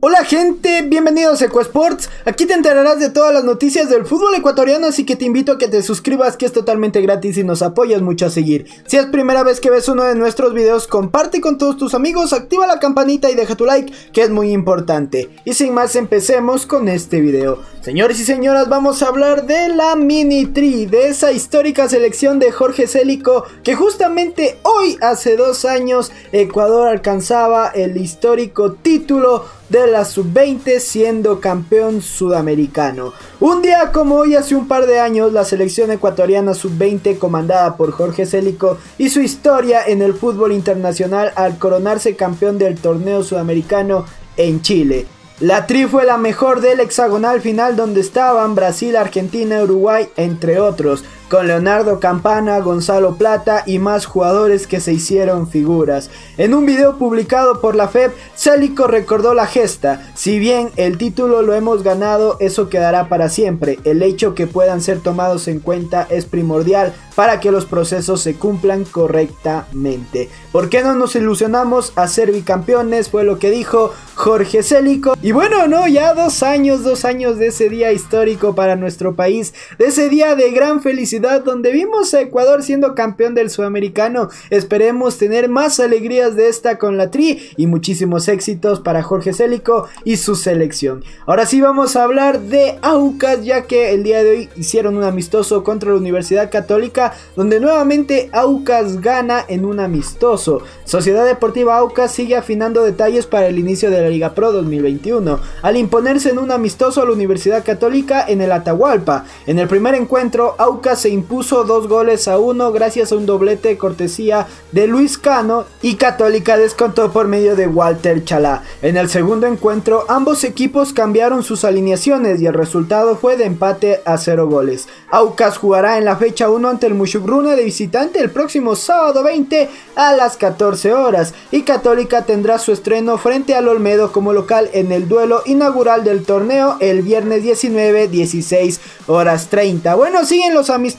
Hola gente, bienvenidos a EcoSports, aquí te enterarás de todas las noticias del fútbol ecuatoriano así que te invito a que te suscribas que es totalmente gratis y nos apoyas mucho a seguir. Si es primera vez que ves uno de nuestros videos comparte con todos tus amigos, activa la campanita y deja tu like que es muy importante. Y sin más empecemos con este video. Señores y señoras vamos a hablar de la Mini Tri, de esa histórica selección de Jorge Célico que justamente hoy hace dos años Ecuador alcanzaba el histórico título de la sub-20 siendo campeón sudamericano. Un día como hoy hace un par de años la selección ecuatoriana sub-20 comandada por Jorge Célico su historia en el fútbol internacional al coronarse campeón del torneo sudamericano en Chile. La tri fue la mejor del hexagonal final donde estaban Brasil, Argentina, Uruguay, entre otros con Leonardo Campana, Gonzalo Plata y más jugadores que se hicieron figuras. En un video publicado por la FEB, Célico recordó la gesta. Si bien el título lo hemos ganado, eso quedará para siempre. El hecho que puedan ser tomados en cuenta es primordial para que los procesos se cumplan correctamente. ¿Por qué no nos ilusionamos a ser bicampeones? Fue lo que dijo Jorge Célico. Y bueno, no, ya dos años, dos años de ese día histórico para nuestro país, de ese día de gran felicidad donde vimos a Ecuador siendo campeón del sudamericano. Esperemos tener más alegrías de esta con la Tri y muchísimos éxitos para Jorge Célico y su selección. Ahora sí vamos a hablar de Aucas ya que el día de hoy hicieron un amistoso contra la Universidad Católica donde nuevamente Aucas gana en un amistoso. Sociedad Deportiva Aucas sigue afinando detalles para el inicio de la Liga Pro 2021 al imponerse en un amistoso a la Universidad Católica en el Atahualpa. En el primer encuentro Aucas se impuso dos goles a uno gracias a un doblete de cortesía de Luis Cano y Católica descontó por medio de Walter Chalá. En el segundo encuentro ambos equipos cambiaron sus alineaciones y el resultado fue de empate a cero goles. Aucas jugará en la fecha 1 ante el Mushugruna de visitante el próximo sábado 20 a las 14 horas y Católica tendrá su estreno frente al Olmedo como local en el duelo inaugural del torneo el viernes 19 16 horas 30. Bueno, siguen los amistosos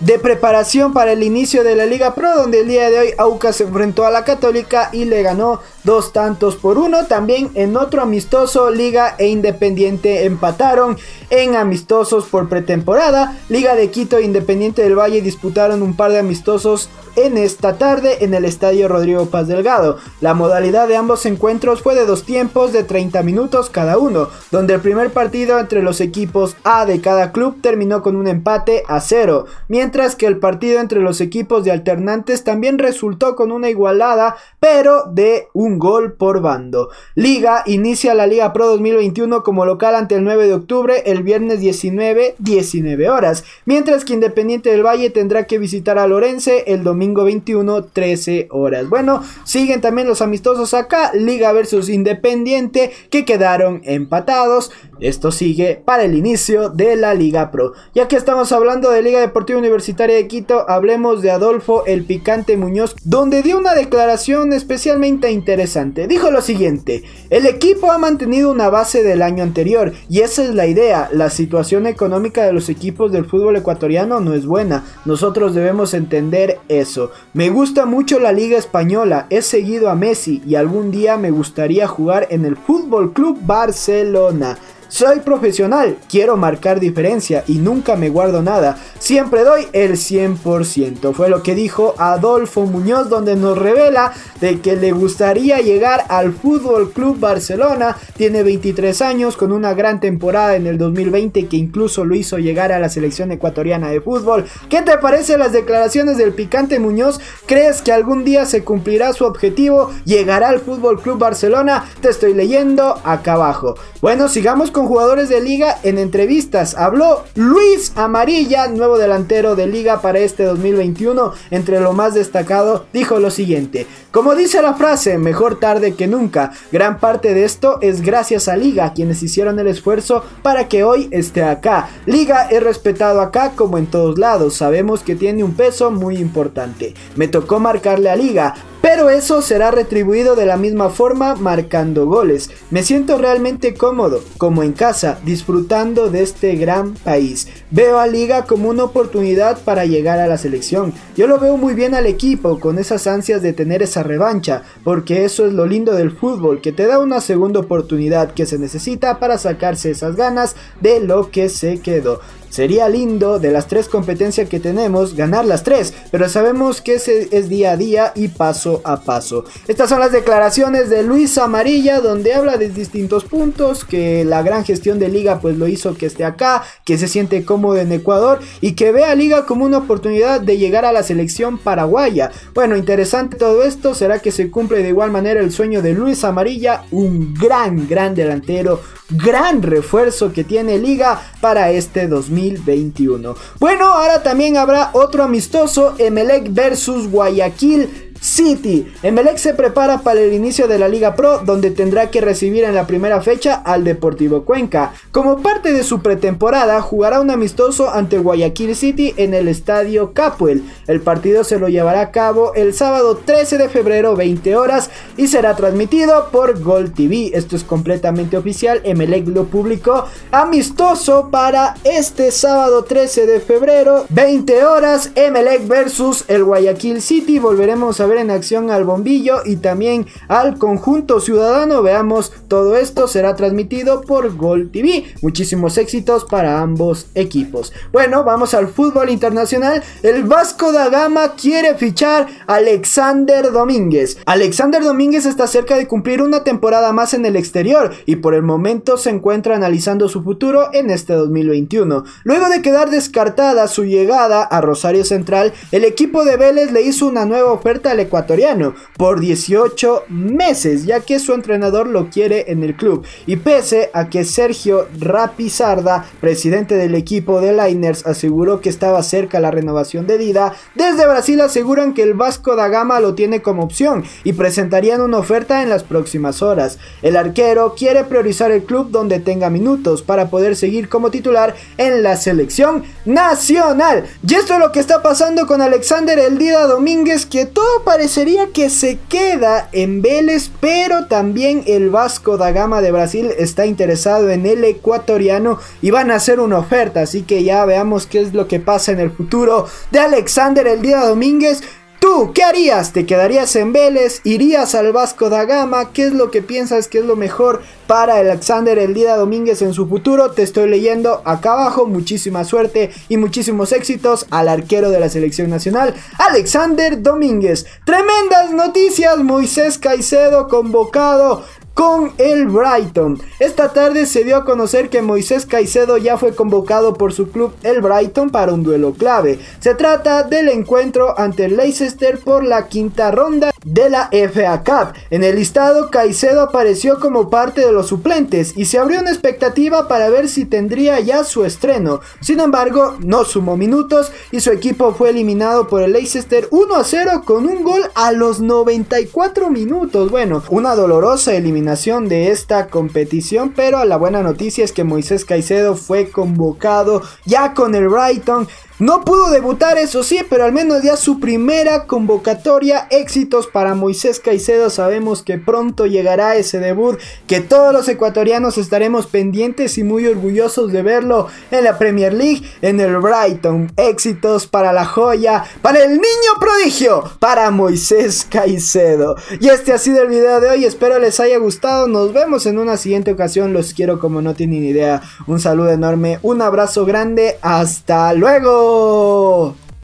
de preparación para el inicio de la Liga Pro, donde el día de hoy Aucas se enfrentó a la Católica y le ganó dos tantos por uno. También en otro amistoso, Liga e Independiente empataron en amistosos por pretemporada. Liga de Quito e Independiente del Valle disputaron un par de amistosos en esta tarde en el Estadio Rodrigo Paz Delgado. La modalidad de ambos encuentros fue de dos tiempos de 30 minutos cada uno, donde el primer partido entre los equipos A de cada club terminó con un empate a cero, mientras que el partido entre los equipos de alternantes también resultó con una igualada, pero de un gol por bando. Liga inicia la Liga Pro 2021 como local ante el 9 de octubre, el viernes 19, 19 horas, mientras que Independiente del Valle tendrá que visitar a Lorense el domingo 21, 13 horas. Bueno, siguen también los amistosos acá, Liga versus Independiente, que quedaron empatados. Esto sigue para el inicio de la Liga Pro. Ya que estamos hablando de Liga Deportiva Universitaria de Quito, hablemos de Adolfo el Picante Muñoz, donde dio una declaración especialmente interesante Dijo lo siguiente, el equipo ha mantenido una base del año anterior y esa es la idea, la situación económica de los equipos del fútbol ecuatoriano no es buena, nosotros debemos entender eso. Me gusta mucho la liga española, he seguido a Messi y algún día me gustaría jugar en el Fútbol Club Barcelona. Soy profesional, quiero marcar diferencia y nunca me guardo nada. Siempre doy el 100%. Fue lo que dijo Adolfo Muñoz donde nos revela de que le gustaría llegar al Fútbol Club Barcelona. Tiene 23 años con una gran temporada en el 2020 que incluso lo hizo llegar a la selección ecuatoriana de fútbol. ¿Qué te parecen las declaraciones del picante Muñoz? ¿Crees que algún día se cumplirá su objetivo? ¿Llegará al Fútbol Club Barcelona? Te estoy leyendo acá abajo. Bueno, sigamos con jugadores de liga en entrevistas. Habló Luis Amarilla, nuevo delantero de liga para este 2021. Entre lo más destacado, dijo lo siguiente. Como dice la frase, mejor tarde que nunca. Gran parte de esto es gracias a Liga, quienes hicieron el esfuerzo para que hoy esté acá. Liga es respetado acá como en todos lados. Sabemos que tiene un peso muy importante. Me tocó marcarle a Liga. Pero eso será retribuido de la misma forma marcando goles. Me siento realmente cómodo, como en casa, disfrutando de este gran país. Veo a Liga como una oportunidad para llegar a la selección. Yo lo veo muy bien al equipo, con esas ansias de tener esa revancha, porque eso es lo lindo del fútbol, que te da una segunda oportunidad que se necesita para sacarse esas ganas de lo que se quedó. Sería lindo de las tres competencias que tenemos ganar las tres, pero sabemos que ese es día a día y paso a paso. Estas son las declaraciones de Luis Amarilla donde habla de distintos puntos, que la gran gestión de liga pues lo hizo que esté acá, que se siente cómodo en Ecuador y que ve a liga como una oportunidad de llegar a la selección paraguaya. Bueno, interesante todo esto, será que se cumple de igual manera el sueño de Luis Amarilla, un gran, gran delantero, gran refuerzo que tiene liga para este 2020. Bueno, ahora también habrá otro amistoso, Emelec versus Guayaquil City. Emelec se prepara para el inicio de la Liga Pro, donde tendrá que recibir en la primera fecha al Deportivo Cuenca. Como parte de su pretemporada, jugará un amistoso ante Guayaquil City en el estadio Capuel. El partido se lo llevará a cabo el sábado 13 de febrero, 20 horas, y será transmitido por Gol TV. Esto es completamente oficial. Emelec lo publicó amistoso para este sábado 13 de febrero, 20 horas. Emelec versus el Guayaquil City. Volveremos a ver en acción al bombillo y también al conjunto ciudadano. Veamos, todo esto será transmitido por Gol TV. Muchísimos éxitos para ambos equipos. Bueno, vamos al fútbol internacional. El Vasco da Gama quiere fichar a Alexander Domínguez. Alexander Domínguez está cerca de cumplir una temporada más en el exterior y por el momento se encuentra analizando su futuro en este 2021. Luego de quedar descartada su llegada a Rosario Central, el equipo de Vélez le hizo una nueva oferta al ecuatoriano por 18 meses, ya que su entrenador lo quiere en el club. Y pese a que Sergio Rapizarda, presidente del equipo de Liners, aseguró que estaba cerca la renovación de Dida, desde Brasil aseguran que el Vasco da Gama lo tiene como opción y presentarían una oferta en las próximas horas. El arquero quiere priorizar el club donde tenga minutos para poder seguir como titular en la selección nacional. Y esto es lo que está pasando con Alexander El Dida Domínguez, que todo parecería que se queda en Vélez, pero también el Vasco da Gama de Brasil está interesado en el ecuatoriano y van a hacer una oferta, así que ya veamos qué es lo que pasa en el futuro de Alexander el día Domínguez. ¿Tú qué harías? ¿Te quedarías en Vélez? ¿Irías al Vasco da Gama? ¿Qué es lo que piensas que es lo mejor para Alexander el día Domínguez en su futuro? Te estoy leyendo acá abajo. Muchísima suerte y muchísimos éxitos al arquero de la selección nacional, Alexander Domínguez. Tremendas noticias. Moisés Caicedo convocado con el Brighton. Esta tarde se dio a conocer que Moisés Caicedo ya fue convocado por su club el Brighton para un duelo clave. Se trata del encuentro ante Leicester por la quinta ronda de la FA Cup. En el listado Caicedo apareció como parte de los suplentes y se abrió una expectativa para ver si tendría ya su estreno. Sin embargo, no sumó minutos y su equipo fue eliminado por el Leicester 1 a 0 con un gol a los 94 minutos. Bueno, una dolorosa eliminación de esta competición, pero la buena noticia es que Moisés Caicedo fue convocado ya con el Brighton no pudo debutar, eso sí, pero al menos ya su primera convocatoria. Éxitos para Moisés Caicedo. Sabemos que pronto llegará ese debut, que todos los ecuatorianos estaremos pendientes y muy orgullosos de verlo en la Premier League, en el Brighton. Éxitos para la joya, para el niño prodigio, para Moisés Caicedo. Y este ha sido el video de hoy. Espero les haya gustado. Nos vemos en una siguiente ocasión. Los quiero como no tienen idea. Un saludo enorme, un abrazo grande. Hasta luego. Alô!